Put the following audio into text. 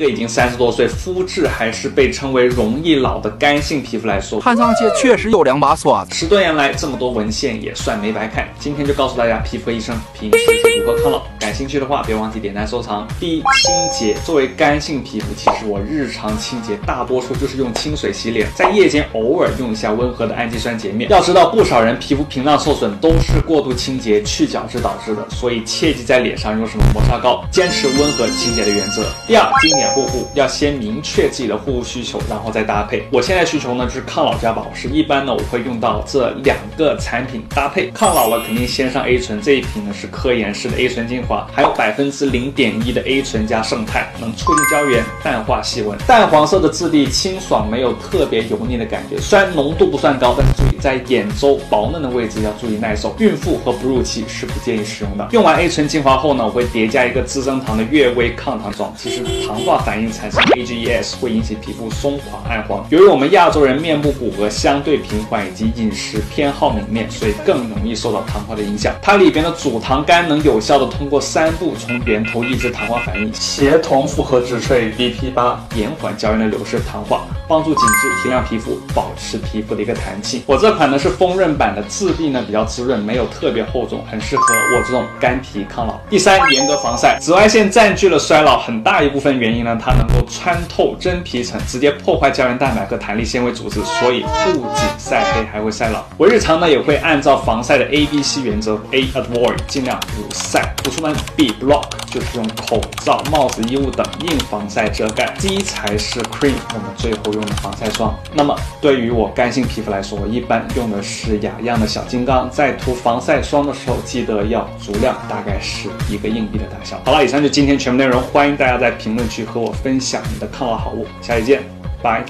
个已经三十多岁、肤质还是被称为容易老的干性皮肤来说，看上去确实有两把刷子。十多年来这么多文献也算没白看。今天就告诉大家皮肤科医生平时如何抗老。兴趣的话，别忘记点赞收藏。第一，清洁。作为干性皮肤，其实我日常清洁大多数就是用清水洗脸，在夜间偶尔用一下温和的氨基酸洁面。要知道，不少人皮肤屏障受损都是过度清洁去角质导致的，所以切记在脸上用什么磨砂膏，坚持温和清洁的原则。第二，经典护肤要先明确自己的护肤需求，然后再搭配。我现在需求呢就是抗老加保湿，一般呢我会用到这两个产品搭配。抗老了肯定先上 A 醇，这一瓶呢是科颜氏的 A 醇精华，还有百分之零点一的 A 醇加胜肽，能促进胶原淡化细纹。淡黄色的质地清爽，没有特别油腻的感觉，虽然浓度不算高，但是注意在眼周薄嫩的位置要注意耐受。孕妇和哺乳期是不建议使用的。用完 A 醇精华后呢，我会叠加一个资生堂的悦薇抗糖霜。其实糖化反应产生 AGEs 会引起皮肤松垮暗黄。由于我们亚洲人面部骨骼相对平缓，以及饮食偏好泯灭，所以更容易受到糖化的影响。它里边的阻糖苷能有效的通过三三步从源头抑制糖化反应，协同复合植萃 BP 八，延缓胶原的流失糖化，帮助紧致提亮皮肤，保持皮肤的一个弹性。我这款呢是丰润版的，质地呢比较滋润，没有特别厚重，很适合我这种干皮抗老。第三，严格防晒，紫外线占据了衰老很大一部分原因呢，它能够穿透真皮层，直接破坏胶原蛋白和弹力纤维组织，所以不仅晒黑，还会晒老。我日常呢也会按照防晒的 A B C 原则，A avoid 尽量不晒，不出门 B block 就是用口罩、帽子、衣物等硬防晒遮盖，C 才是 cream 我们最后用的防晒霜。那么对于我干性皮肤来说，我一般用的是雅漾的小金刚，在涂防晒霜的时候记得要足量，大概是一个硬币的大小。好了，以上就今天全部内容，欢迎大家在评论区和我分享你的抗老好物，下期见，拜。